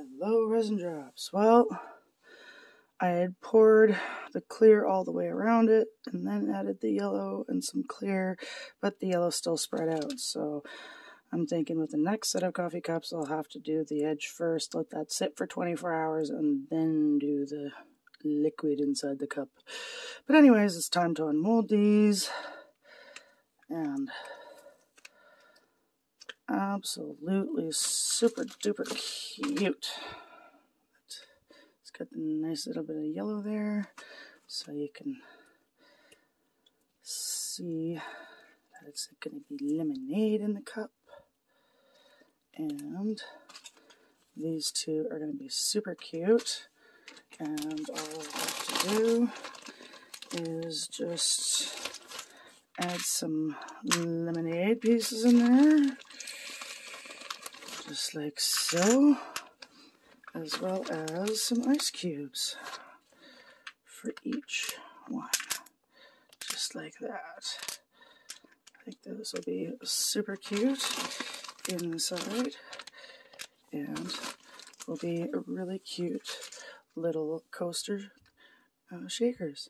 Hello, resin drops. Well, I had poured the clear all the way around it and then added the yellow and some clear, but the yellow still spread out. So I'm thinking with the next set of coffee cups, I'll have to do the edge first, let that sit for 24 hours, and then do the liquid inside the cup. But anyways, it's time to unmold these. And absolutely super duper cute. It's got the nice little bit of yellow there, so you can see that it's going to be lemonade in the cup. And these two are going to be super cute. And all I have to do is just add some lemonade pieces in there just like so, as well as some ice cubes for each one, just like that. I think those will be super cute inside and will be really cute little coaster uh, shakers.